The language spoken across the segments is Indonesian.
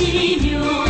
奇妙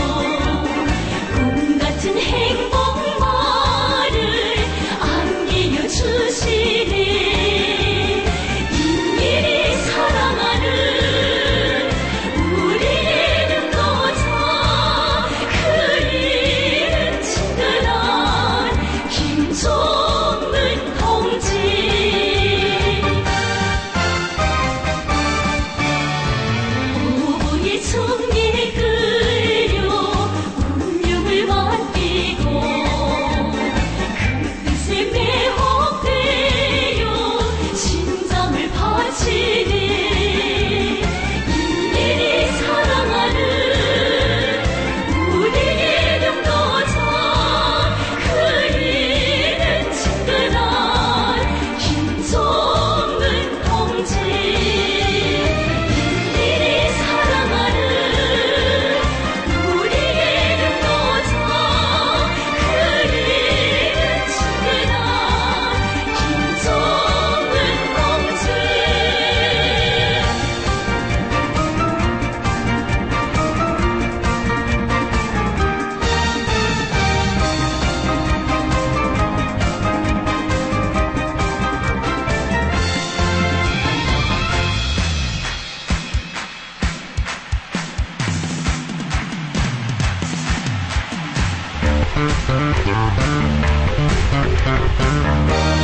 Thank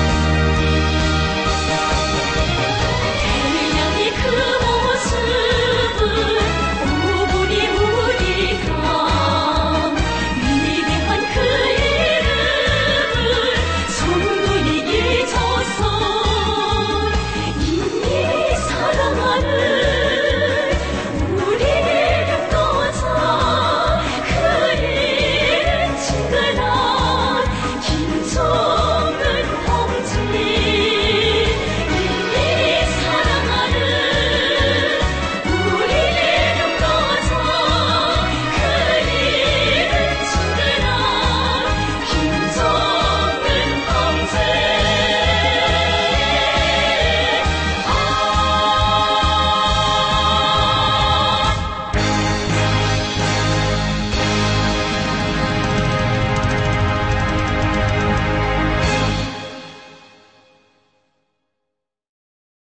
you.